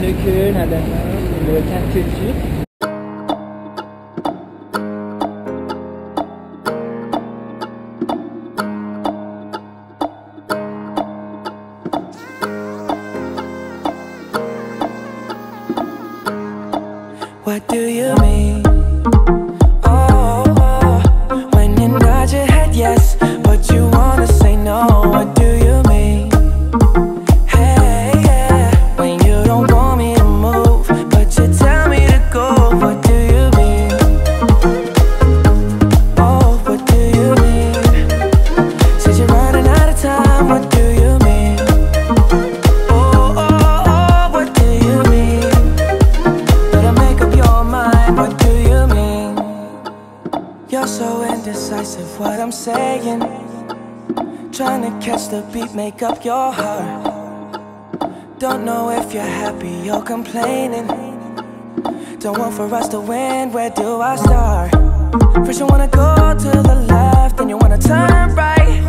Heineken American What do you mean? Oh, oh, oh, when you nod your head yes. Catch the beat, make up your heart. Don't know if you're happy or complaining. Don't want for us to win, where do I start? First, you wanna go to the left, then you wanna turn right.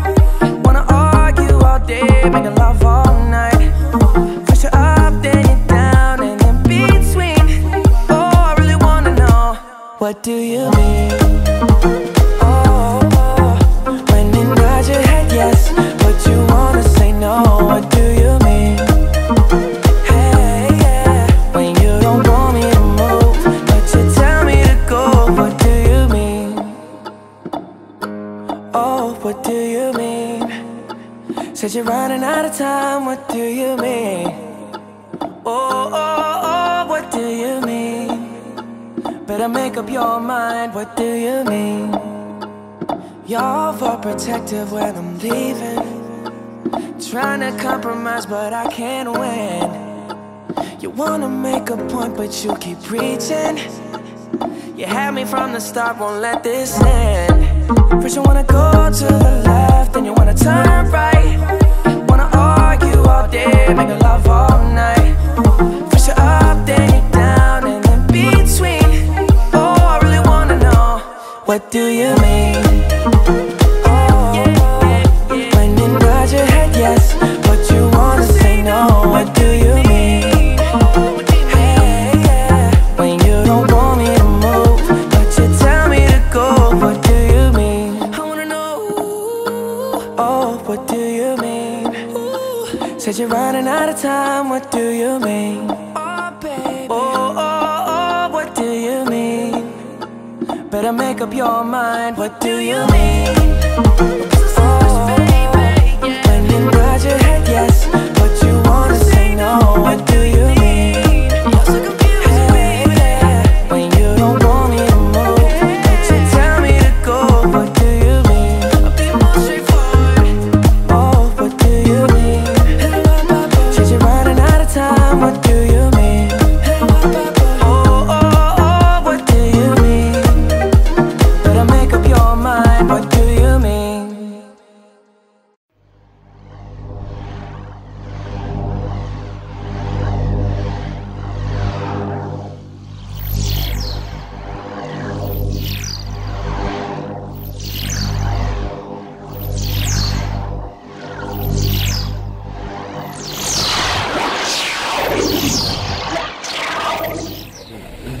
Wanna argue all day, making love all Said you're running out of time. What do you mean? Oh, oh, oh, what do you mean? Better make up your mind, what do you mean? You're protective when I'm leaving. Trying to compromise, but I can't win. You wanna make a point, but you keep preaching. You had me from the start, won't let this end. First, you wanna go to the left, then you wanna turn right. All day, make love all night. First, you're up, then you're down, and in between. Oh, I really wanna know what do you mean? Oh, you your head yes, but you wanna say no. What do you mean? When you don't want me to move, but you tell me to go. What do you mean? I wanna know. Oh, what do you mean? Said you're running out of time. What do you mean? Oh, baby. Oh, oh, oh, what do you mean? Better make up your mind. What do you mean? Oh, when you nod your head yes, but you wanna say no. What do you mean?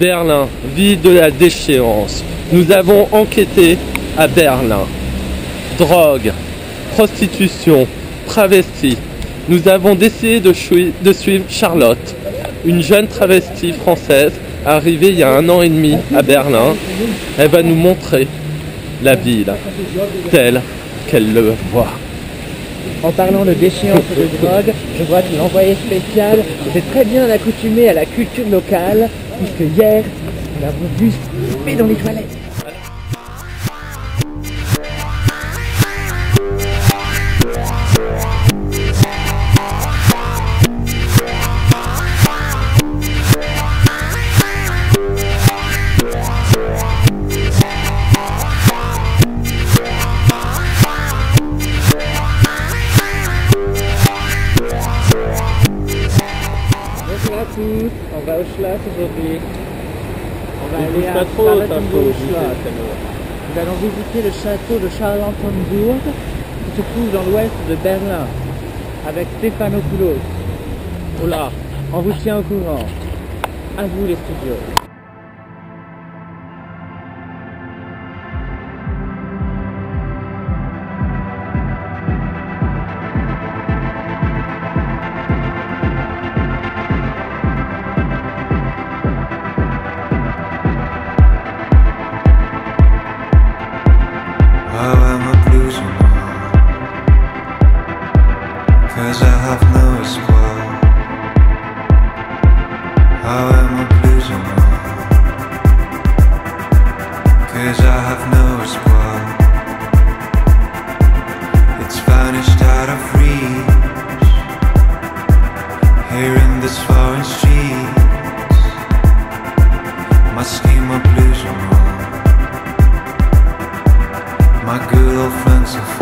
Berlin, ville de la déchéance. Nous avons enquêté à Berlin. Drogue, prostitution, travestie. Nous avons décidé de, suivre Charlotte, une jeune travestie française arrivée il y a un an et demi à Berlin. Elle va nous montrer la ville telle qu'elle le voit. En parlant de déchéance et de drogue, je vois que l'envoyé spécial s'est très bien accoutumé à la culture locale, puisque hier, nous avons vu Mais dans les toilettes. On va au Schloss aujourd'hui. On va aller à pas trop, ça Charlottenburg faut Schloss. Nous allons visiter le château de Charlottenburg qui se trouve dans l'ouest de Berlin avec Stéphanopoulos. Oula, on vous tient au courant. À vous les studios. Cause I have no espoir. How am I all? Cause I have no espoir. It's vanished out of reach. Here in this foreign streets. My scheme of all. My good old friends are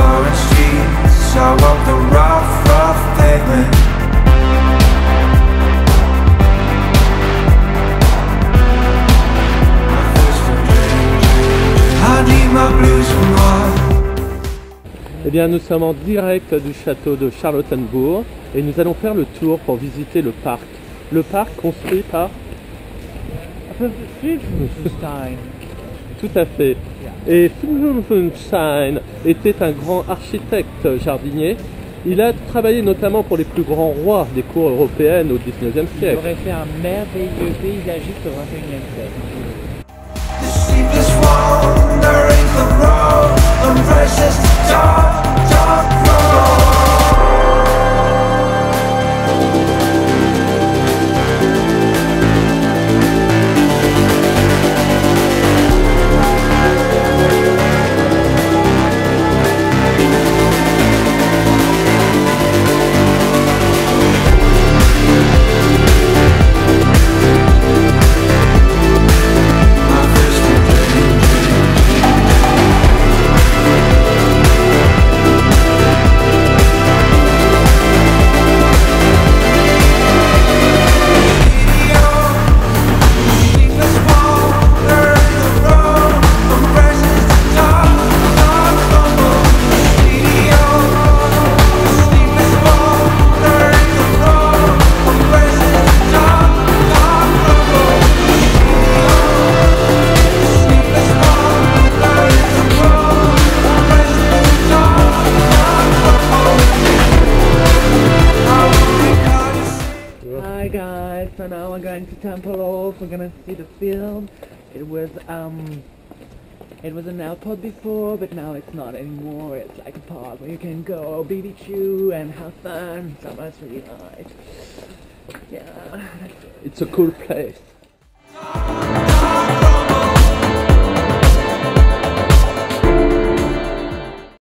foreign streets I walk the rough, rough pavement I need my blues from all Eh bien, nous sommes en direct du château de Charlottenburg et nous allons faire le tour pour visiter le parc. Le parc construit par... Stein. Tout à fait. Et Funstein était un grand architecte jardinier. Il a travaillé notamment pour les plus grands rois des cours européennes au XIXe Il siècle. aurait fait un merveilleux paysagiste au XXIe siècle. So now we're going to Tempelhof, we're gonna see the film. It was, um, it was an airport before, but now it's not anymore. It's like a park where you can go BBQ and have fun. That's really nice. Yeah. It's a cool place.